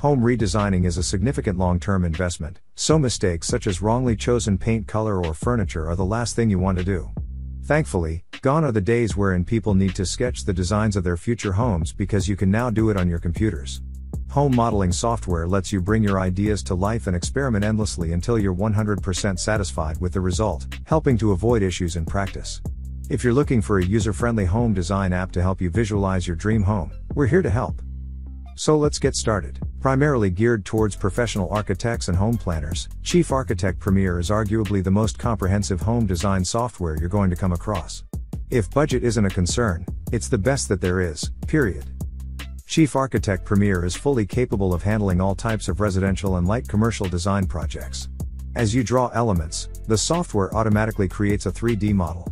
Home redesigning is a significant long term investment, so mistakes such as wrongly chosen paint color or furniture are the last thing you want to do. Thankfully, gone are the days wherein people need to sketch the designs of their future homes because you can now do it on your computers. Home modeling software lets you bring your ideas to life and experiment endlessly until you're 100% satisfied with the result, helping to avoid issues in practice. If you're looking for a user friendly home design app to help you visualize your dream home, we're here to help. So let's get started. Primarily geared towards professional architects and home planners, Chief Architect Premier is arguably the most comprehensive home design software you're going to come across. If budget isn't a concern, it's the best that there is, period. Chief Architect Premier is fully capable of handling all types of residential and light commercial design projects. As you draw elements, the software automatically creates a 3D model.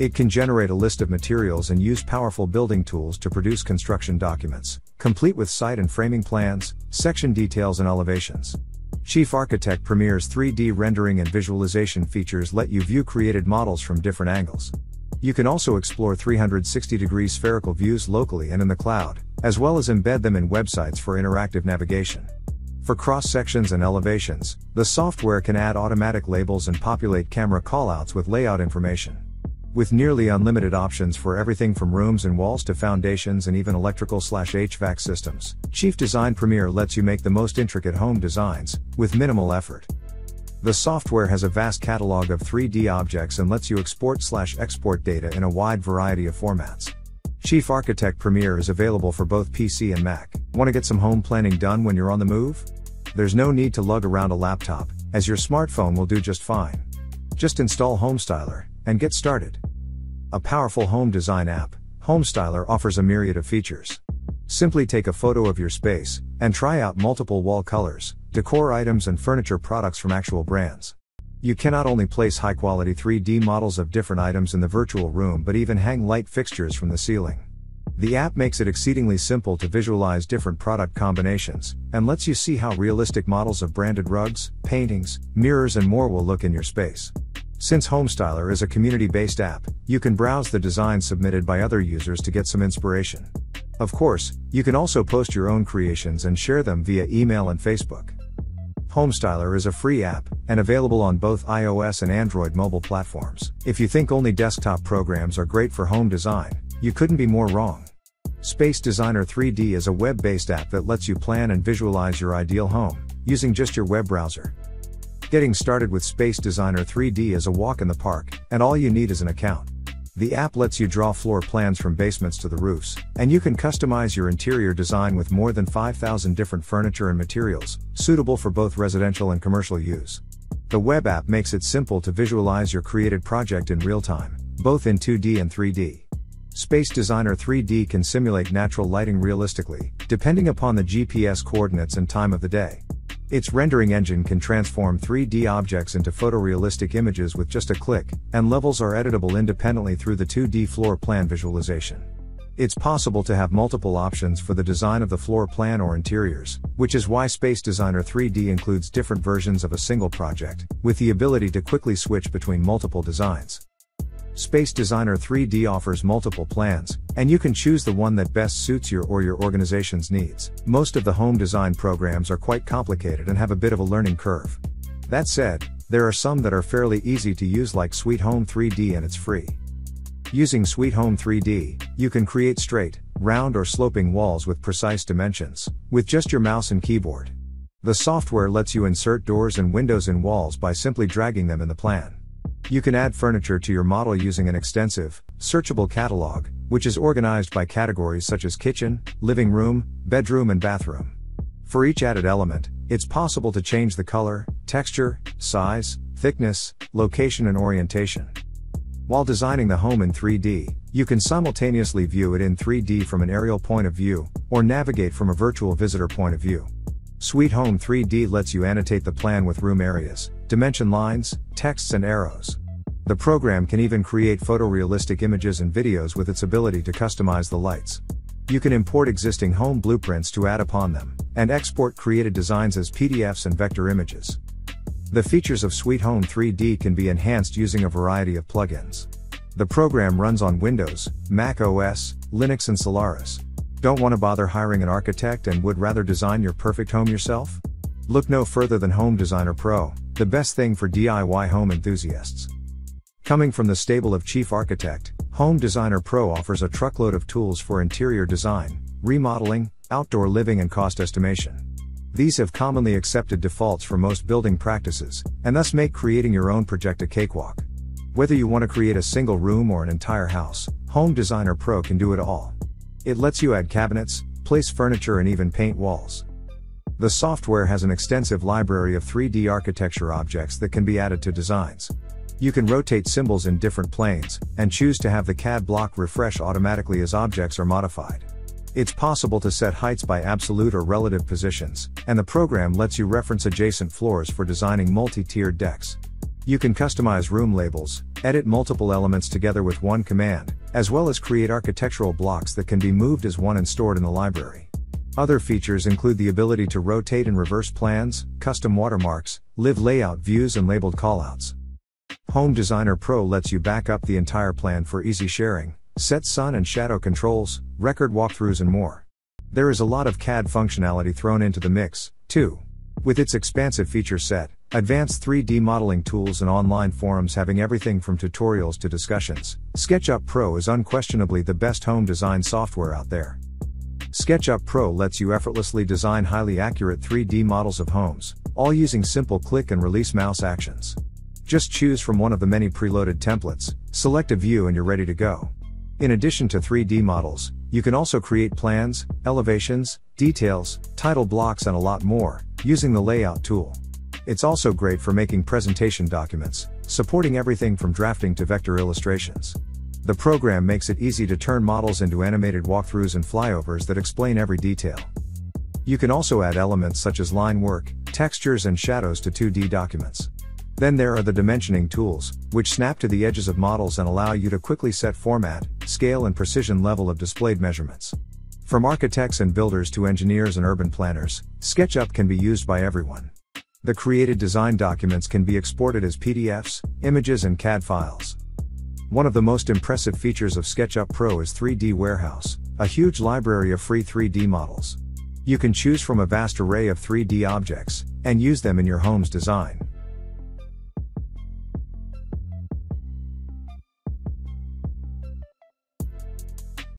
It can generate a list of materials and use powerful building tools to produce construction documents, complete with site and framing plans, section details and elevations. Chief Architect Premier's 3D rendering and visualization features let you view created models from different angles. You can also explore 360 degree spherical views locally and in the cloud, as well as embed them in websites for interactive navigation. For cross sections and elevations, the software can add automatic labels and populate camera callouts with layout information. With nearly unlimited options for everything from rooms and walls to foundations and even electrical slash HVAC systems, Chief Design Premier lets you make the most intricate home designs, with minimal effort. The software has a vast catalog of 3D objects and lets you export slash export data in a wide variety of formats. Chief Architect Premier is available for both PC and Mac. Want to get some home planning done when you're on the move? There's no need to lug around a laptop, as your smartphone will do just fine. Just install Homestyler and get started. A powerful home design app, Homestyler offers a myriad of features. Simply take a photo of your space and try out multiple wall colors, decor items and furniture products from actual brands. You can not only place high quality 3D models of different items in the virtual room but even hang light fixtures from the ceiling. The app makes it exceedingly simple to visualize different product combinations, and lets you see how realistic models of branded rugs, paintings, mirrors, and more will look in your space. Since Homestyler is a community based app, you can browse the designs submitted by other users to get some inspiration. Of course, you can also post your own creations and share them via email and Facebook. Homestyler is a free app, and available on both iOS and Android mobile platforms. If you think only desktop programs are great for home design, you couldn't be more wrong. Space Designer 3D is a web based app that lets you plan and visualize your ideal home, using just your web browser. Getting started with Space Designer 3D is a walk in the park, and all you need is an account. The app lets you draw floor plans from basements to the roofs, and you can customize your interior design with more than 5,000 different furniture and materials, suitable for both residential and commercial use. The web app makes it simple to visualize your created project in real time, both in 2D and 3D. Space Designer 3D can simulate natural lighting realistically, depending upon the GPS coordinates and time of the day. Its rendering engine can transform 3D objects into photorealistic images with just a click, and levels are editable independently through the 2D floor plan visualization. It's possible to have multiple options for the design of the floor plan or interiors, which is why Space Designer 3D includes different versions of a single project, with the ability to quickly switch between multiple designs. Space Designer 3D offers multiple plans, and you can choose the one that best suits your or your organization's needs. Most of the home design programs are quite complicated and have a bit of a learning curve. That said, there are some that are fairly easy to use like Sweet Home 3D and it's free. Using Sweet Home 3D, you can create straight, round or sloping walls with precise dimensions, with just your mouse and keyboard. The software lets you insert doors and windows in walls by simply dragging them in the plan. You can add furniture to your model using an extensive, searchable catalog, which is organized by categories such as kitchen, living room, bedroom, and bathroom. For each added element, it's possible to change the color, texture, size, thickness, location, and orientation. While designing the home in 3D, you can simultaneously view it in 3D from an aerial point of view, or navigate from a virtual visitor point of view. Sweet Home 3D lets you annotate the plan with room areas, dimension lines, texts and arrows. The program can even create photorealistic images and videos with its ability to customize the lights. You can import existing home blueprints to add upon them, and export created designs as PDFs and vector images. The features of Sweet Home 3D can be enhanced using a variety of plugins. The program runs on Windows, Mac OS, Linux and Solaris. Don't want to bother hiring an architect and would rather design your perfect home yourself? Look no further than Home Designer Pro, the best thing for DIY home enthusiasts. Coming from the stable of Chief Architect, Home Designer Pro offers a truckload of tools for interior design, remodeling, outdoor living, and cost estimation. These have commonly accepted defaults for most building practices, and thus make creating your own project a cakewalk. Whether you want to create a single room or an entire house, Home Designer Pro can do it all. It lets you add cabinets, place furniture, and even paint walls. The software has an extensive library of 3D architecture objects that can be added to designs. You can rotate symbols in different planes, and choose to have the CAD block refresh automatically as objects are modified. It's possible to set heights by absolute or relative positions, and the program lets you reference adjacent floors for designing multi-tiered decks. You can customize room labels, edit multiple elements together with one command, as well as create architectural blocks that can be moved as one and stored in the library. Other features include the ability to rotate and reverse plans, custom watermarks, live layout views and labeled callouts. Home Designer Pro lets you back up the entire plan for easy sharing, set sun and shadow controls, record walkthroughs, and more. There is a lot of CAD functionality thrown into the mix, too. With its expansive feature set, advanced 3D modeling tools, and online forums having everything from tutorials to discussions, SketchUp Pro is unquestionably the best home design software out there. SketchUp Pro lets you effortlessly design highly accurate 3D models of homes, all using simple click and release mouse actions. Just choose from one of the many preloaded templates, select a view, and you're ready to go. In addition to 3D models, you can also create plans, elevations, details, title blocks, and a lot more, using the Layout tool. It's also great for making presentation documents, supporting everything from drafting to vector illustrations. The program makes it easy to turn models into animated walkthroughs and flyovers that explain every detail. You can also add elements such as line work, textures, and shadows to 2D documents. Then there are the dimensioning tools, which snap to the edges of models and allow you to quickly set format, scale, and precision level of displayed measurements. From architects and builders to engineers and urban planners, SketchUp can be used by everyone. The created design documents can be exported as PDFs, images, and CAD files. One of the most impressive features of SketchUp Pro is 3D Warehouse, a huge library of free 3D models. You can choose from a vast array of 3D objects, and use them in your home's design.